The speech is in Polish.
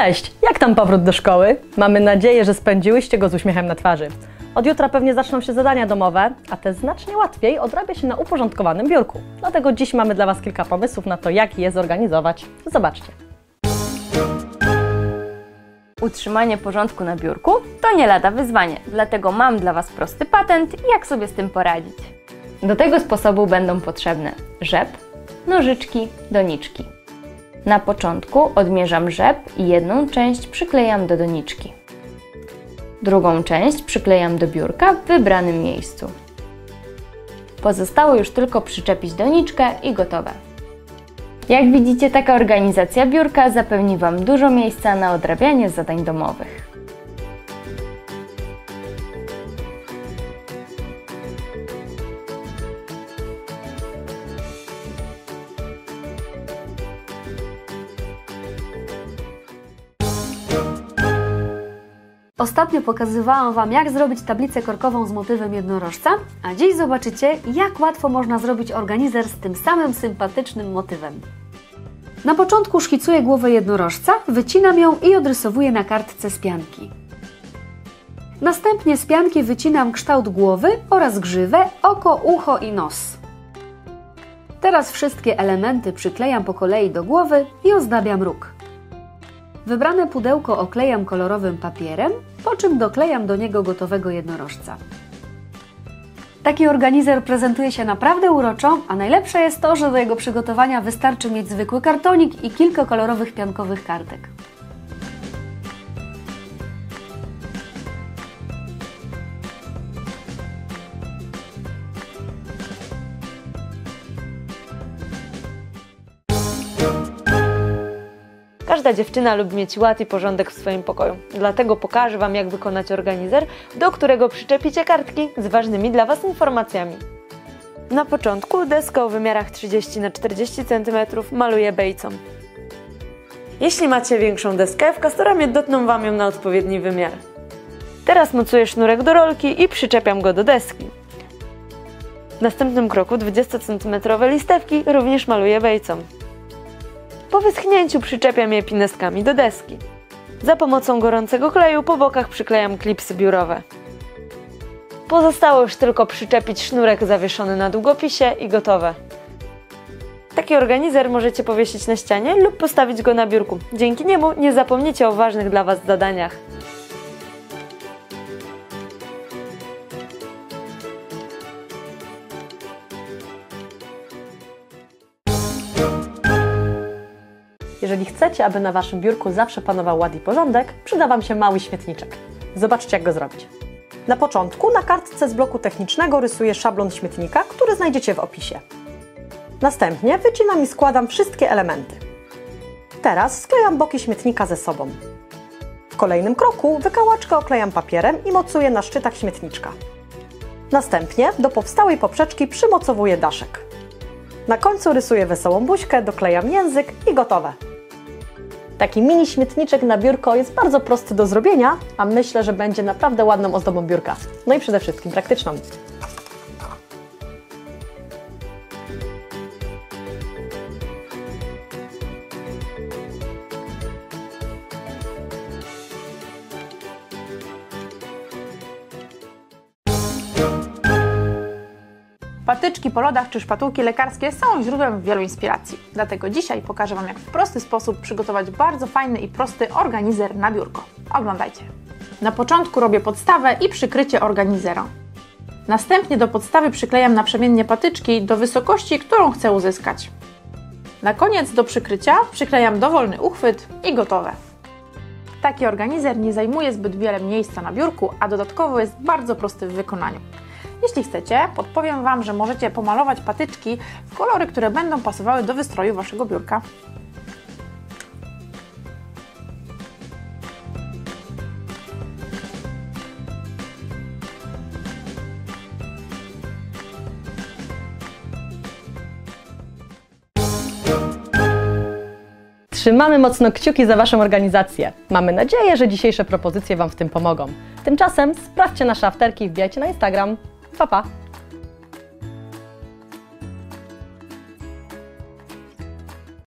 Cześć! Jak tam powrót do szkoły? Mamy nadzieję, że spędziłyście go z uśmiechem na twarzy. Od jutra pewnie zaczną się zadania domowe, a te znacznie łatwiej odrabia się na uporządkowanym biurku. Dlatego dziś mamy dla Was kilka pomysłów na to, jak je zorganizować. Zobaczcie. Utrzymanie porządku na biurku to nie lada wyzwanie, dlatego mam dla Was prosty patent, jak sobie z tym poradzić. Do tego sposobu będą potrzebne rzep, nożyczki, doniczki. Na początku odmierzam rzep i jedną część przyklejam do doniczki. Drugą część przyklejam do biurka w wybranym miejscu. Pozostało już tylko przyczepić doniczkę i gotowe. Jak widzicie, taka organizacja biurka zapewni Wam dużo miejsca na odrabianie zadań domowych. Ostatnio pokazywałam Wam, jak zrobić tablicę korkową z motywem jednorożca, a dziś zobaczycie, jak łatwo można zrobić organizer z tym samym sympatycznym motywem. Na początku szkicuję głowę jednorożca, wycinam ją i odrysowuję na kartce z pianki. Następnie z pianki wycinam kształt głowy oraz grzywę, oko, ucho i nos. Teraz wszystkie elementy przyklejam po kolei do głowy i ozdabiam róg. Wybrane pudełko oklejam kolorowym papierem, po czym doklejam do niego gotowego jednorożca. Taki organizer prezentuje się naprawdę uroczo, a najlepsze jest to, że do jego przygotowania wystarczy mieć zwykły kartonik i kilka kolorowych piankowych kartek. Każda dziewczyna lubi mieć ład i porządek w swoim pokoju. Dlatego pokażę Wam, jak wykonać organizer, do którego przyczepicie kartki z ważnymi dla Was informacjami. Na początku deskę o wymiarach 30 na 40 cm maluję bejcą. Jeśli macie większą deskę, w Castoramie dotną Wam ją na odpowiedni wymiar. Teraz mocuję sznurek do rolki i przyczepiam go do deski. W następnym kroku 20 cm listewki również maluję bejcą. Po wyschnięciu przyczepiam je pineskami do deski. Za pomocą gorącego kleju po bokach przyklejam klipsy biurowe. Pozostało już tylko przyczepić sznurek zawieszony na długopisie i gotowe. Taki organizer możecie powiesić na ścianie lub postawić go na biurku. Dzięki niemu nie zapomnicie o ważnych dla Was zadaniach. Jeżeli chcecie, aby na Waszym biurku zawsze panował ład i porządek, przyda Wam się mały śmietniczek. Zobaczcie, jak go zrobić. Na początku na kartce z bloku technicznego rysuję szablon śmietnika, który znajdziecie w opisie. Następnie wycinam i składam wszystkie elementy. Teraz sklejam boki śmietnika ze sobą. W kolejnym kroku wykałaczkę oklejam papierem i mocuję na szczytach śmietniczka. Następnie do powstałej poprzeczki przymocowuję daszek. Na końcu rysuję wesołą buźkę, doklejam język i gotowe. Taki mini śmietniczek na biurko jest bardzo prosty do zrobienia, a myślę, że będzie naprawdę ładną ozdobą biurka. No i przede wszystkim praktyczną. Patyczki po lodach czy szpatułki lekarskie są źródłem wielu inspiracji. Dlatego dzisiaj pokażę Wam, jak w prosty sposób przygotować bardzo fajny i prosty organizer na biurko. Oglądajcie. Na początku robię podstawę i przykrycie organizera. Następnie do podstawy przyklejam naprzemiennie patyczki do wysokości, którą chcę uzyskać. Na koniec do przykrycia przyklejam dowolny uchwyt i gotowe. Taki organizer nie zajmuje zbyt wiele miejsca na biurku, a dodatkowo jest bardzo prosty w wykonaniu. Jeśli chcecie, podpowiem Wam, że możecie pomalować patyczki w kolory, które będą pasowały do wystroju Waszego biurka. Trzymamy mocno kciuki za Waszą organizację. Mamy nadzieję, że dzisiejsze propozycje Wam w tym pomogą. Tymczasem sprawdźcie nasze afterki i wbijajcie na Instagram. Pa, pa!